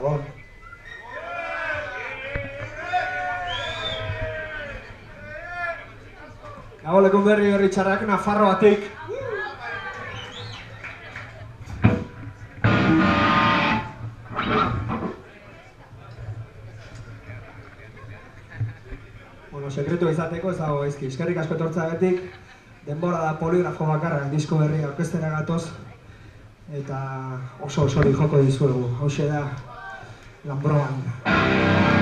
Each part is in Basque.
Gabon. Gabon lekun berri berri txarrak, Nafarroatik. Bueno, sekretu izateko ez dago ezki. Eskerrik asko etortzagatik. Denbora da poligrafo bakarra, disko berri aurkeztera gatoz. Eta oso osori joko dizuegu. Hauxe da la bronna.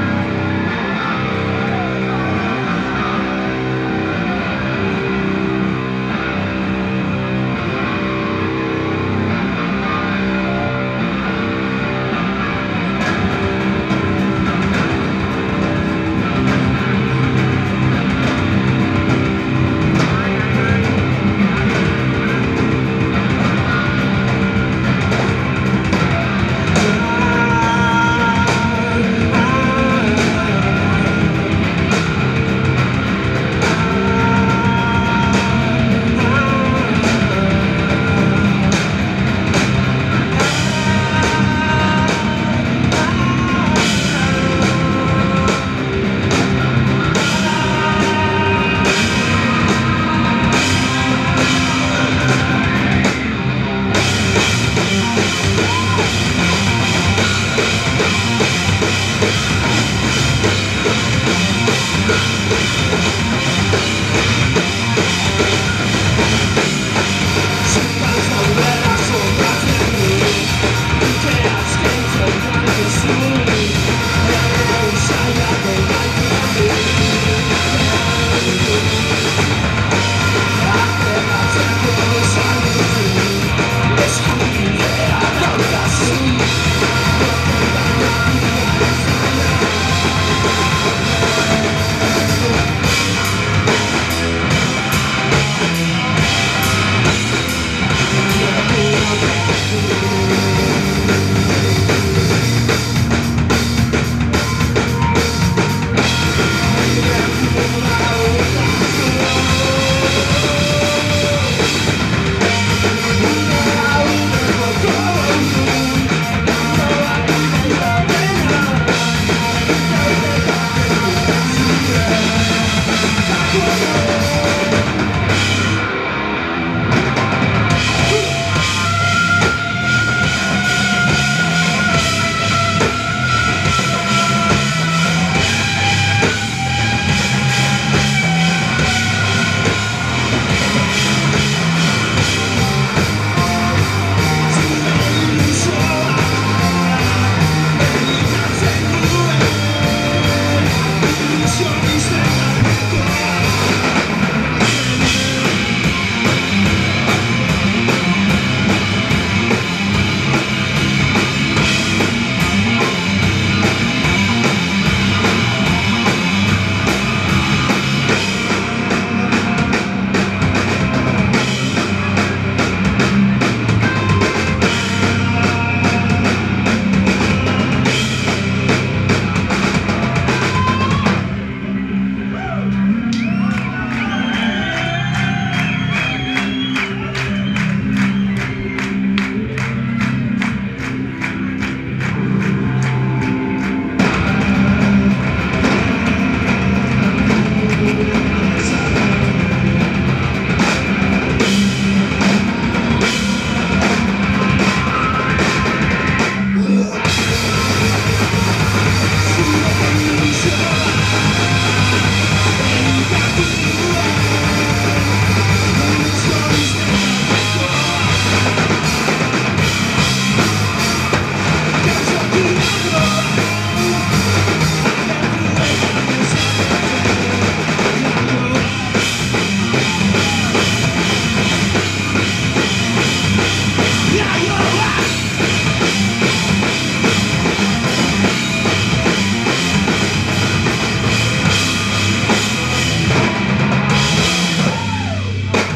フフフ。